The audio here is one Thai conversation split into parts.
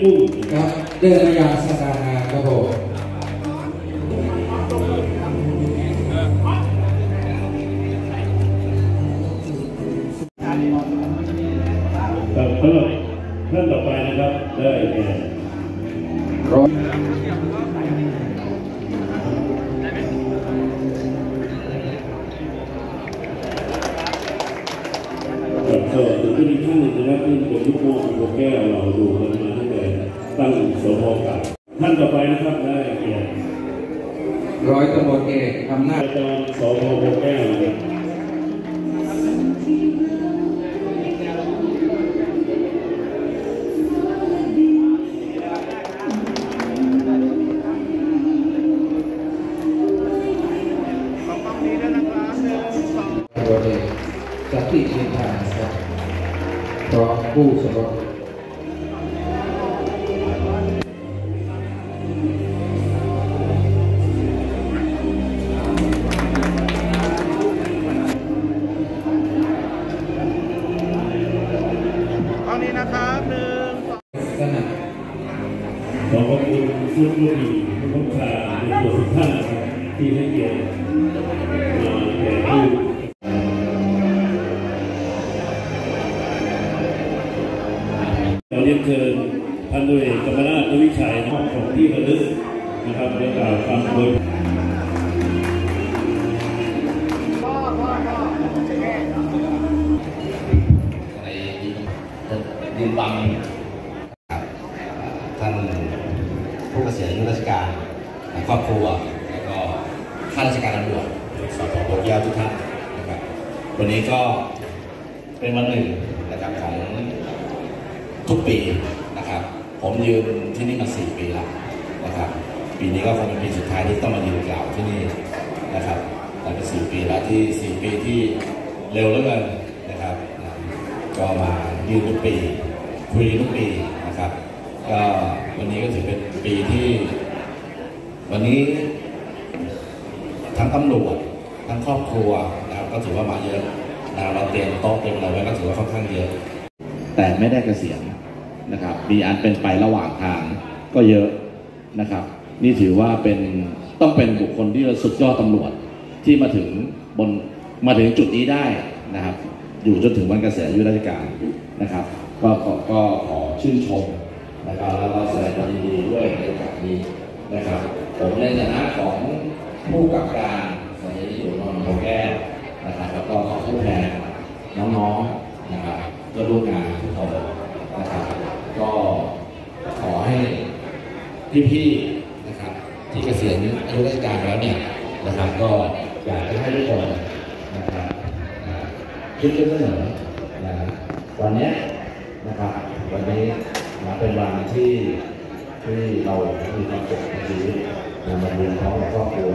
คุณน ร้อยตำรวจเอกอำนาจอาจารย์สพโบแก้วนะครับขอบคุณนี้ด้วยนะครับหนึ่งสองตำรวจเอกสันติเชียนทางครับพร้อมผู้สมรส ขอขอบคุณทุกผู้มีผู้บัญชาในตัวทุกท่านที่ให้เกียรติมาแก่ผู้เราเรียนเชิญพันตำรวเอกกรรมนาถวิชัยนะครับของที่ระลึกนะครับในกล่าวคำโดย ครอบครัวแล้วก็ข้าราชการตำรวจสพโบกแก้วทุกท่านนะครับวันนี้ก็เป็นวันหนึ่งนะครับของทุกปีนะครับ ผมยืนที่นี่มาสี่ปีแล้วนะครับ ปีนี้ก็คงเป็นปีสุดท้ายที่ต้องมายืนกล่าวที่นี่นะครับแต่เป็นสี่ปีแล้วที่สี่ปีที่เร็วเหลือเกินนะครับ ก็มายืนทุกปี คุยทุกปีนะครับ ก็วันนี้ก็ถือเป็นปีที่ วันนี้ทั้งตำรวจทั้งครอบครัวนะครับก็ถือว่ามาเยอะนะเราเตรียมโต๊ะเตรียมอะไรไว้ก็ถือว่าค่อนข้างเยอะ แต่ไม่ได้เกษียณนะครับ มีอันเป็นไประหว่างทางก็เยอะนะครับ นี่ถือว่าเป็นต้องเป็นบุคคลที่สุดยอดตำรวจที่มาถึงบนมาถึงจุดนี้ได้นะครับ อยู่จนถึงวันเกษียณอายุราชการนะครับ ก็ก็ก็ขอชื่นชมนะครับแล้วก็แสดงความยินดีด้วยในโอกาสนี้ นะครับ ผมในฐานะของผู้กำกับการสถานีตำรวจนนทบุรีนะครับแล้วก็ขอผู้แทนน้องๆนะครับเพื่อร่วมงานทุกคนนะครับ ก็ขอให้พี่ๆนะครับ ที่เกษียณอายุราชการแล้วเนี่ยนะครับก็อยากให้ทุกคนนะครับคิดเสนอนะวันนี้นะครับวันนี้นะเป็นวันที่ ที่เรามีความสุขในชีวิตนะมาเรียนพร้อมกับครอบครัว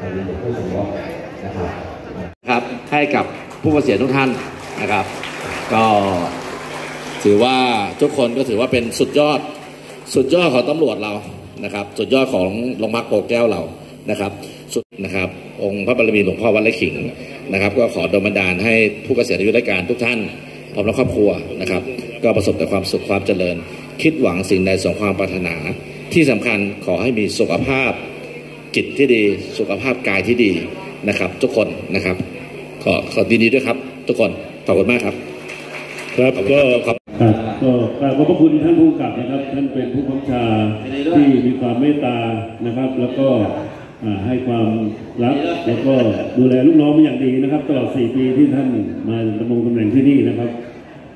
มาเรียนกับผู้สมรสนะครับครับให้กับผู้เกษียณทุกท่านนะครับ ก็ถือว่าทุกคนก็ถือว่าเป็นสุดยอดสุดยอดของตำรวจเรานะครับ สุดยอดของโรงพักโพแก้วเรานะครับ สุดนะครับ องค์พระบารมีหลวงพ่อวัดไร่ขิงนะครับ ก็ขอดลบันดาลให้ผู้เกษียณอายุราชการทุกท่านพร้อมทั้งครอบครัวนะครับ ก็ประสบแต่ความสุขความเจริญ คิดหวังสิ่งใดสมความปรารถนา ที่สำคัญขอให้มีสุขภาพจิตที่ดีสุขภาพกายที่ดีนะครับ ทุกคนนะครับ ขอขอดีดีด้วยครับ ทุกคนขอบคุณมากครับ ครับก็ครับก็ขอบพระคุณท่านผู้กำกับนะครับ ท่านเป็นผู้บังคับบัญชาที่มีความเมตตานะครับ แล้วก็ให้ความรักแล้วก็ดูแลลูกน้องเป็นอย่างดีนะครับ ตลอด 4 ปีที่ท่านมาดำรงตำแหน่งที่นี่นะครับ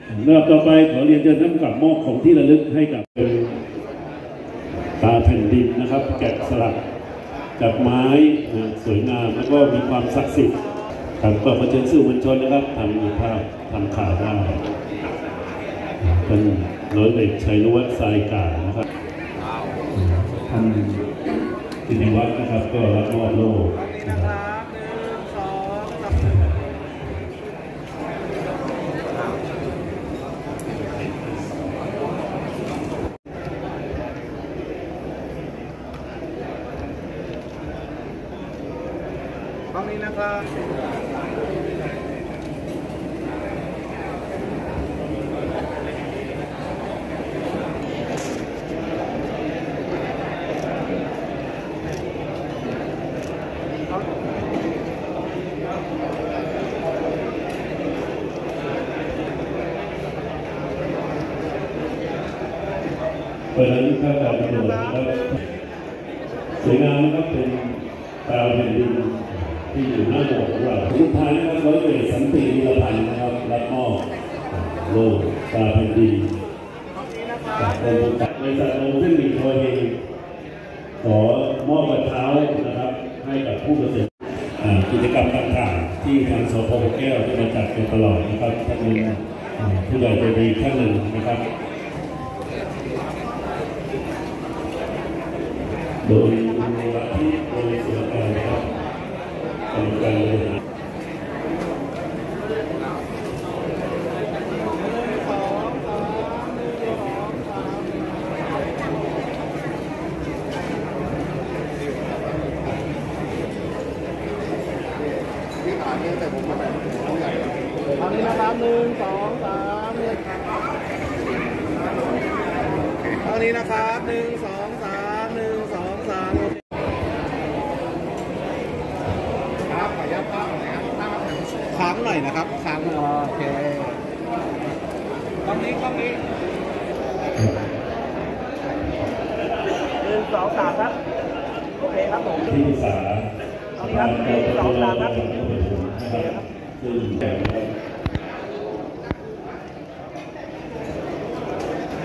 ลำดับต่อไปขอเรียนเชิญท่านกับมอบของที่ระลึกให้กับตาแผ่นดินนะครับ แกะสลักจากไม้สวยงามแล้วก็มีความศักดิ์สิทธิ์ทางเปิดมเชิญสื่อมวลชนนะครับทำภาพทำข่าวได้ท่านร้อยเอกชัยนวัฒน์ทรายกานะครับท่านธินวัฒน์นะครับก็รับมอบโล่นะ นะ ค ครับ รับหนึ่งสองสามตรง นี้นะครับ เพราะฉะนั้นถ้าการตำรวจนะครับสวยงามนะครับเป็นตราแผ่นดินที่อยู่หน้าโบสถ์ของเราสุดท้ายนะครับร้อยเอกสันติวีรพันธ์นะครับรับมอบโล่ตราแผ่นดิน ตรงนี้นะครับ จากกรมการบริษัทโรงเส้นหมี่โทเองขอมอบกระเช้านะครับ ให้กับผู้เกษตรอ่ากิจกรรมต่างๆ ที่ทางสพแก้วที่มาจัดกันตลอดนะครับท่านเป็นผู้ใหญ่ใจดีท่านหนึ่งนะครับโดยมูลที่โดยส่วนกลางนะครับกรรมการบริหาร ตรงนี้นะครับหนึ่งสองสามหนึ่งตรงนี้นะครับหนึ่งสองสามหนึ่งสองสามโอเคครับขออนุญาตภาพหน่อยครับภาพค้างหน่ อยนะครับค้างโอเคตรงนี้ตรงนี้หนึ่งสองสามครับ โอเคครับผมที่ปรึกษาเอาดีครับหนึ่งสองสามครับนะคครับหน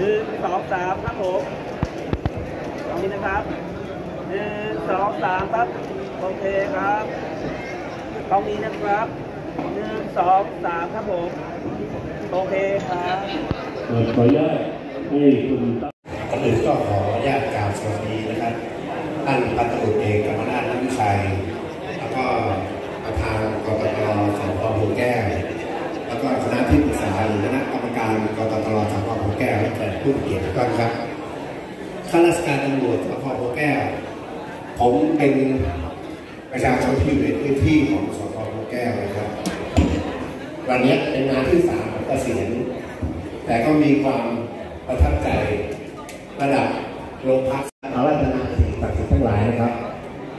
ึ่งสองสามครับผมตรงนี้นะครับหนึ่งสองสามครับ โอเคครับตรงนี้นะครับ หนึ่งสองสามครับผม โอเคครับเอ่อขออนุญาตให้คุณตั้งก่อนอื่นก็ขออนุญาตกราบสวัสดีนะครับท่านพันตำรวจเอกกำมนาถน้ำวิชัย แล้วก็ประธานกตตสพหัวแก้ว แล้วก็คณะที่ปรึกษาหรือคณะกรรมการกตตสพหัวแก้วและแต่ผู้เกียรติทุกท่านครับข้าราชการตำรวจสพหัวแก้ว ผมเป็นประชาชนที่อยู่ในพื้นที่ของสพหัวแก้วนะครับ วันนี้เป็นงานที่สามของเกษียณแต่ก็มีความประทับใจระดับโรงพักอาราธนาสิ่งศักดิ์สิทธิ์ทั้งหลายนะครับ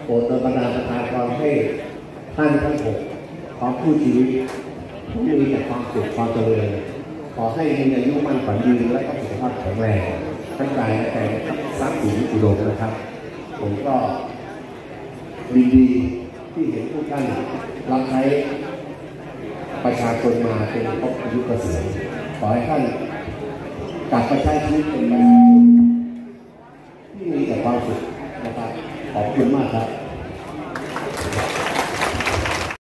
โปรดโดนบันดาประทานความให้ท่านทั้งหกพร้อมผู้ชีวิตผู้มีแต่ความสุขความเจริญขอให้มีอายุมั่นขวัญยืนและก็สุขภาพแข็งแรงทั้งกายและใจนะครับทรัพย์สินอุดมนะครับ ผมก็ดีดีที่เห็นทุกท่านรับใช้ ประชาชนมาเป็นครบอายุเกษียณขอให้ท่านกลับไปใช้ชีวิตเป็นประชาชนที่มีแต่ความสุขนะครับขอบคุณมากครับ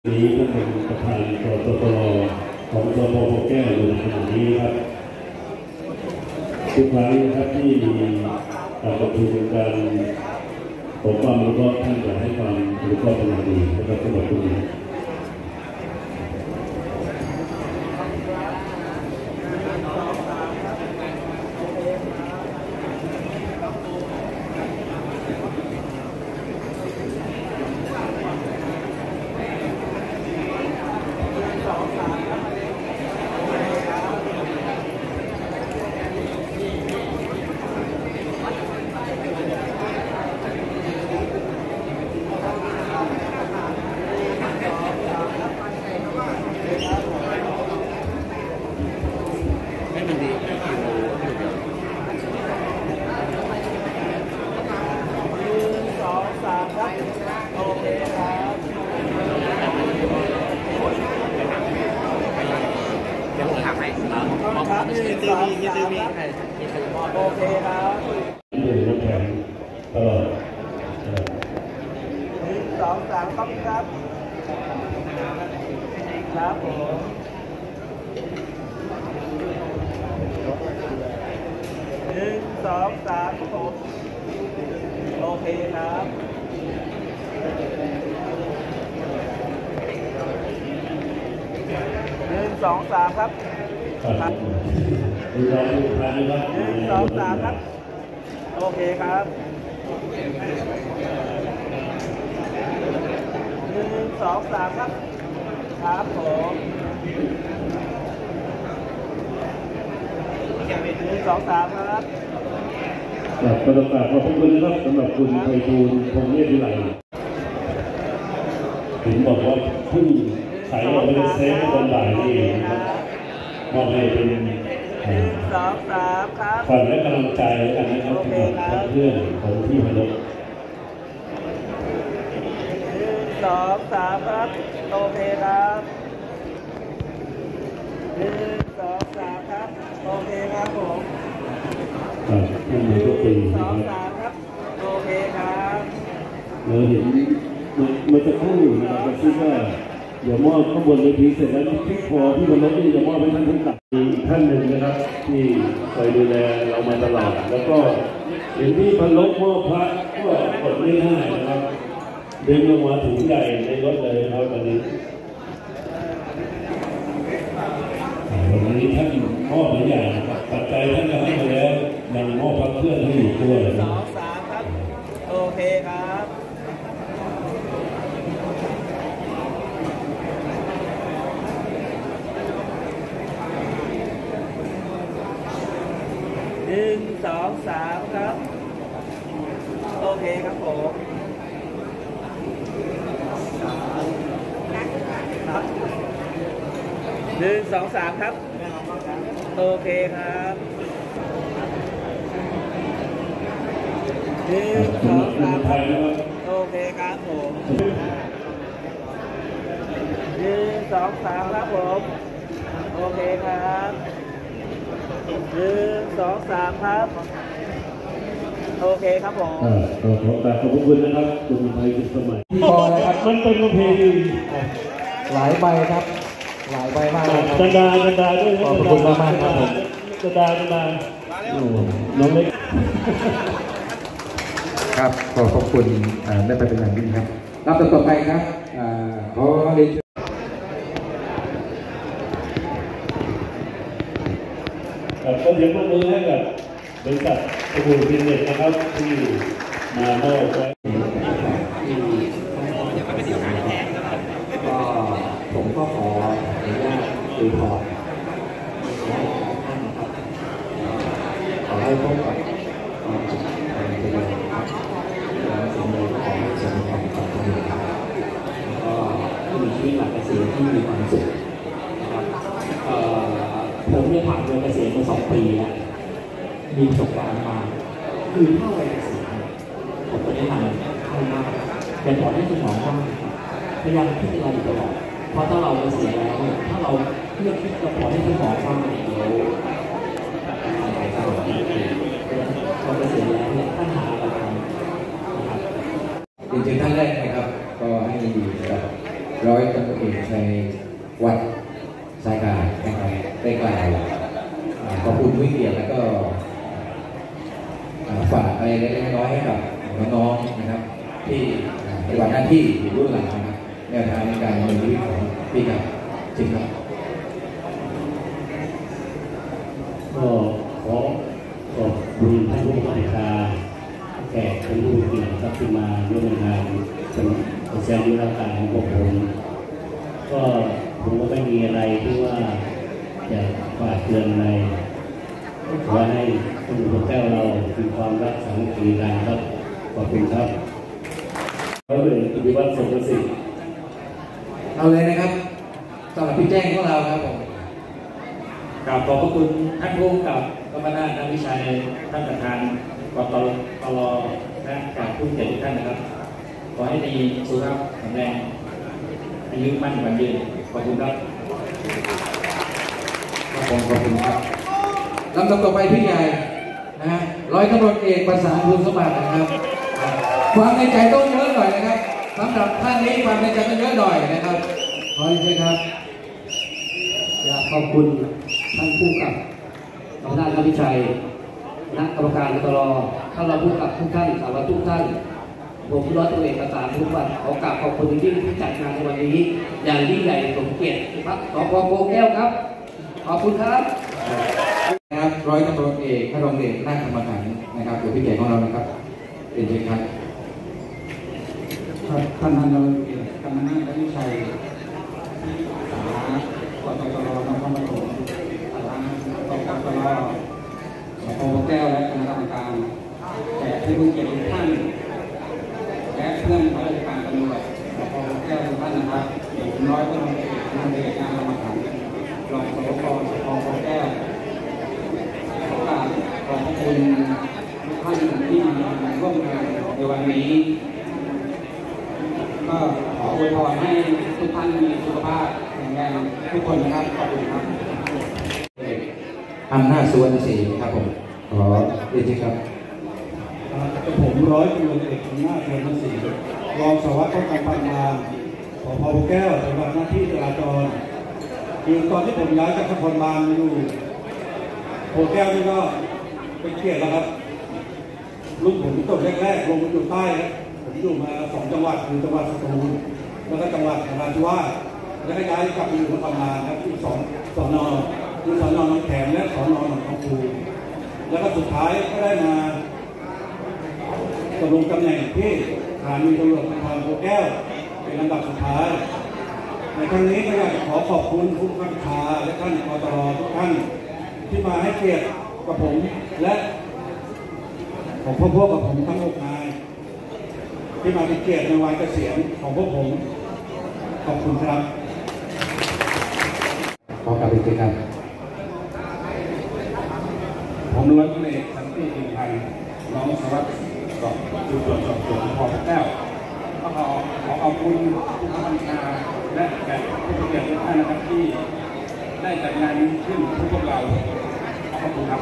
นี้ท่านเป็นประธานกตตของสพโพแก้วอยู่ในขณะนี้ครับทุกครั้งนะครับที่มีการประชุมการขอความรู้ก็ท่านจะให้ความรู้ก็เป็นอย่างดีนะครับสำหรับตรงนี้ หนึ่งสองสามครับ โอเคครับเดี๋ยวผมถามให้ครับหนึ่งสองสามครับโอเคครับดื่มน้ำแข็งตลอดเอ่อครับผมหนึ่งสองสามครับผมโอเคครับหนึ่งสองสามครับ ครับหนึ่งสองสามครับ โอเคครับหนึ่งสองสามครับ ครับผมหนึ่งสองสามครับครับก็ต้องกราบขอบคุณนะครับสำหรับคุณไพฑูรย์พงษ์เนตรวิไลถึงบอกว่าเพิ่งขายออกไปในเซฟเมื่อตอนบ่ายนี่เองครับ มอบให้เป็นหนึ่งสองสามครับขวัญและกำลังใจแล้วกันนะครับสำหรับเพื่อนของพี่พนกหนึ่งสองสามครับโอเคครับหนึ่งสองสามครับโอเคครับผมครับท่านนายกปีหนึ่งสนะองครับสามครับโอเคครับเราเห็นเมื่อเมื่อสักครู่นะครับก็คิดว่า เดี๋ยวมอบข้างบนเวทีเสร็จแล้วที่พอพี่พนกนี่จะมอบให้ท่านผู้กำกับอีกท่านหนึ่งนะครับ ที่คอยดูแลเรามาตลอดแล้วก็เห็นพี่พนกมอบพระก็กดไม่ง่ายนะครับเดินลงมาถึงใหญ่ในรถเลยครับวันนี้วันนี้ท่านมอบหลายอย่างปัจจัยท่านก็ให้มาแล้วยังมอบพระเครื่องให้อยู่ด้วยสนะองสามครับ โอเคครับ หนึ่ งสองสามครับ โอเคครับผมครับหนึ่งสองสามครับ โอเคครับหนึ่งสองสามครับโอเคครับผมหนึ่งสองสามครับผม โอเคครับ หนึ่งสองสามครับ โอเคครับผม อ่าขอขอกราบขอบพระคุณนะครับ คุณไทยคุณสมัยพี่บอยนะครับ มันเป็นประเพณีหลายใบครับ หลายใบมากเลยครับ จันดาจันดาด้วยนะขอบพระคุณมากๆครับผม จันดาจันดาน้องเล็ก ครับขอขอบคุณอ่าได้ไปเป็นอย่างยิ่งครับลำดับต่อไปครับอ่าขอเรียนเชิญ ครับก็เสียงปรบมือให้กับบริษัทสบู่พินเน็ตนะครับที่มามอบไว้ ก็ผมก็ขออนุญาตอวยพรขอให้พบกับความสุขความเจริญครับและสิ่งใดก็ขอให้สมความปรารถนาครับแล้วก็มีชีวิตหลังเกษียณที่มีความสุขนะครับเอ่อผมเนี่ยผ่านวัยเกษียณมาสองปีแล้ว มีประสบการณ์มา คือถ้าวัยเกษียณเนี่ยผมก็ได้ทำเข้ามากแต่ขอให้คุณหมอว่าพยายามพิจารณาอยู่ตลอดเพราะถ้าเราเสียแล้วถ้าเราเลือกที่จะปล่อยให้คุณหมอฟังเนี่ยเดี๋ยวไปตลอดเราเสียแล้วเนี่ยท่านหาอะไรทำนะครับ เรียนเชิญท่านแรกนะครับ ก็ให้อยู่กับร้อยตำรวจเอกชัยวัดสายการนะครับได้กล่าวอ่าขอบคุณวิเกียรติแล้วก็อ่าฝากอะไรเล็กๆน้อยๆให้กับน้องๆนะครับ ที่อ่าปฏิบัติหน้าที่อยู่รุ่นหลังนะครับแนวทางในการดำเนินชีวิตของพี่ครับจริงครับ ก็ขอ ขอบคุณท่านผู้บัญชารแขกท่านผู้เกียรติครับที่มาร่วมงานเป็นแสดงยุทธการของพวกผมก็ผมก็ไม่มีอะไรที่ว่าจะฝากเตือนอะไรขอให้คุณหลวงแก้วเรามีความรักสามัคคีกันครับขอบคุณครับเขาเป็นกิติวัตรสมประสิทธิ์เอาเลยนะครับสำหรับพี่แจ้งของเราครับผมกราบขอบพระคุณท่านผู้กับ กรรมนาถนักวิชัยท่านประธานกตรตลและกราบผู้เกียรติทุกท่านนะครับ ขอให้มีสุขภาพแข็งแรงอายุมั่นขวัญยืนขอบคุณครับครับผมขอบคุณครับลำดับต่อไปพี่ใหญ่นะฮะร้อยตำรวจเอกประสานคุณสมบัตินะครับฟังในใจต้องเยอะหน่อยนะครับสำหรับท่านนี้ฟังในใจกันเยอะหน่อยนะครับขอเรียนเชิญครับอยากขอบคุณท่านผู้กับ อำนาจวิชัยคณะกรรมการตลอท่านรองผู้กับทุกท่านสารวัตรทุกท่านผมร้อยตำรวจเอกประสานทุกวันขอกราบขอบคุณยิ่งที่จัดงานในวันนี้ อย่างยิ่งใหญ่สมเกียรติครับสพโพแก้วครับ ขอบคุณครับนะครับร้อยตำรวจเอกพระรองเดชนาคธรรมขันธ์นะครับหรือพี่ใหญ่ของเรานะครับเป็นเชิญครับครับท่านพันตำรวจเอกกำนันทวิชัยสารกตตรนครป ผู้เกียรติทุกท่านและเพื่อนข้าราชการตำรวจสพแก้วทุกท่านนะครับผมร้อยตำรวจเอกกำนันเดชนาคธรรมขันรองสวปสพแก้วขอกราบขอบคุณทุกท่านที่มาร่วมงานในวันนี้ก็ขออวยพรให้ทุกท่านมีสุขภาพแข็งแรงทุกคนนะครับขอบคุณครับอำนาจสุวรรณศรีครับผมขอเรียนเชิญครับ กับผมร้อยตำรวจเอกอำนาจเทียนศรีรองสารวัตรป้องกันปราบปรามสพโพแก้วปฏิบัติหน้าที่จราจร คือตอนที่ผมย้ายจากนครบาลมาอยู่โพแก้วนี่ก็เป็นเกียรติแล้วครับลูกผมจบแรกๆลงมาอยู่ใต้ครับผมอยู่มาสองจังหวัดคือจังหวัดสตูลแล้วก็จังหวัดนราธิวาสแล้วก็ย้ายกลับมาอยู่นครบาลครับที่สองสอนอคือสอนอหนองแขมและสอนอหนองคูแล้วก็สุดท้ายก็ได้มาดำรงตำแหน่งที่สถานีตำรวจภูธรโพแก้วเป็นลำดับสุดท้าย ในครั้งนี้ก็อยากจะขอขอบคุณผู้บังคับบัญชาและท่านกตรทุกท่านที่มาให้เกียรติกับผมและของพวกพวกกับผมทั้งหกนายที่มาเป็นเกียรติในวันเกษียณของพวกผมขอบคุณครับขอกราบเรียนเชิญครับผมร้อยตำรวจเอกสันติอินพันธ์รองสารวัตรสอบสืบสวนสอบสวนพอแก้วก็ขอขอขอบคุณผู้บังคับบัญชา และแขกผู้มีเกียรติทุกท่านนะครับที่ได้จัดงานนี้ขึ้นเพื่อพวกเราขอบคุณครับ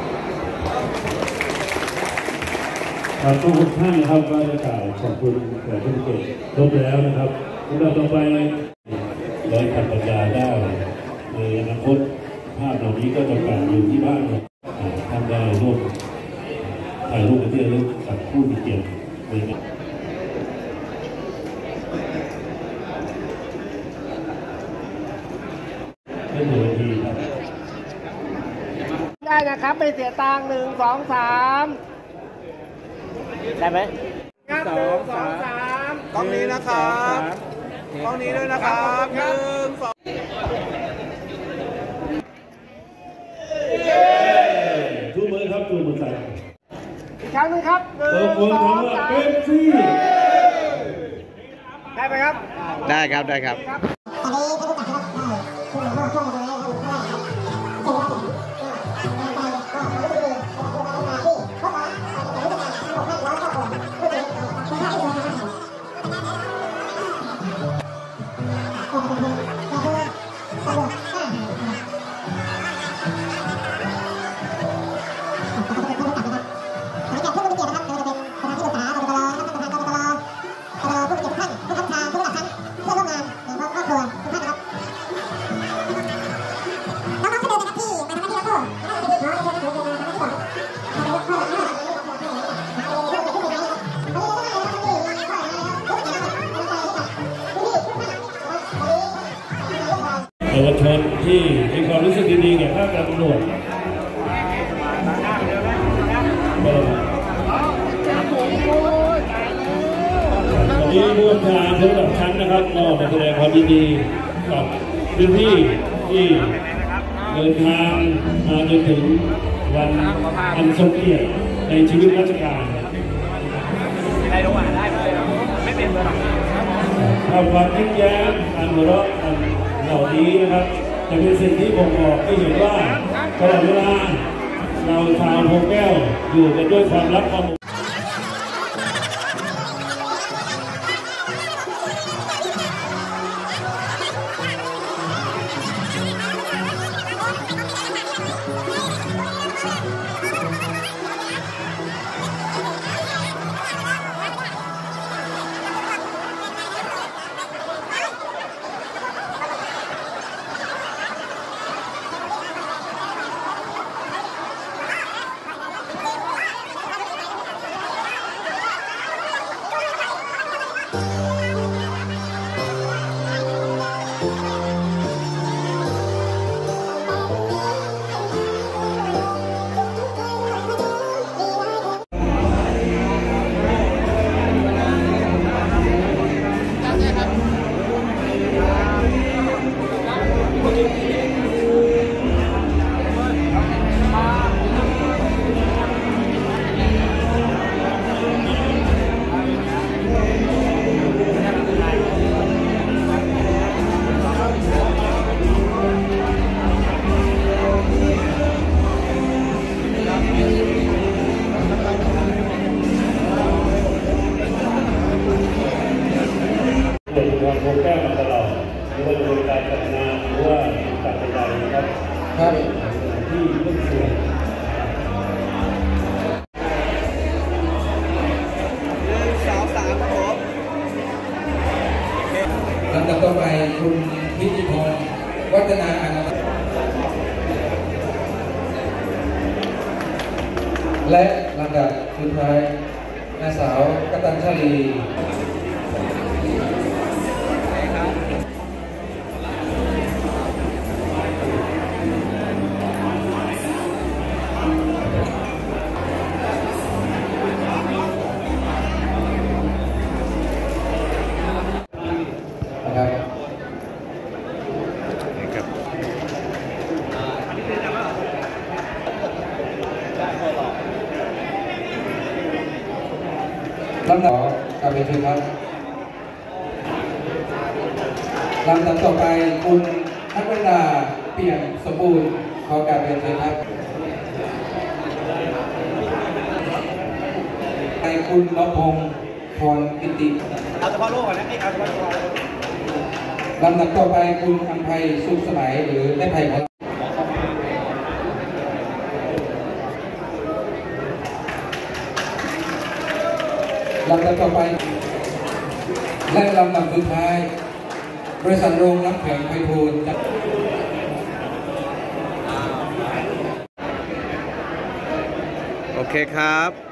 ครับทุกท่านนะครับก็จะกล่าวขอบคุณแขกผู้มีเกียรติครบแล้วนะครับลำดับต่อไปร้อยพันปัญญาได้ในอนาคตภาพเหล่านี้ก็จะกลับอยู่ที่บ้านอ่าท่านได้ร่วมถ่ายรูปเป็นที่ระลึกกับผู้มีเกียรติในงานไม่เหมือนทีครับ ได้ นะครับไม่เสียตังค์หนึ่งสองสามได้ไหมครับหนึ่งสองสามกล้องนี้นะครับกล้องนี้ด้วยนะครับหนึ่งสองชูมือครับชูมือใส่อีกครั้งหนึงครับหนึ่ตะงโกนสองคำว่าสามเป็นซี่ได้ไหมครับ ได้ครับได้ครับอันนี้ท่านผู้จัดครับ วันนี้ร่วมทางทุกระดับชั้นนะครับก็มาแสดงความยินดีกับพื้นที่ที่เดินทางมาจนถึงวันอันทรงเกียรติในชีวิตราชการได้รู้ว่าได้เลยไม่เป็นเลยหรอกทำความยิ้มแย้มอันหัวเราะอันเหล่านี้นะครับ จะเป็นสิ่งที่บ่งบอกให้เห็นว่าตลอดเวลาเราชาวโพแก้วอยู่กันด้วยความรักความ และลำดับสุดท้ายนางสาวกตัญชลี ทักวดาเปลี่ยมสมบูรณ์ขอกาบเรียนเชิญครับไปคุณนพพงศ์พรกิติเอาเฉพาะโลกก่อนนะนี่เอาเฉพาะโลกลำดับต่อไปคุณอัมภัยสุขสมัยหรือแม่ไผ่ของลำดับต่อไป และลำดับสุดท้าย บริษัทโรงน้ำแข็งไพฑูรย์จำโอเคครับ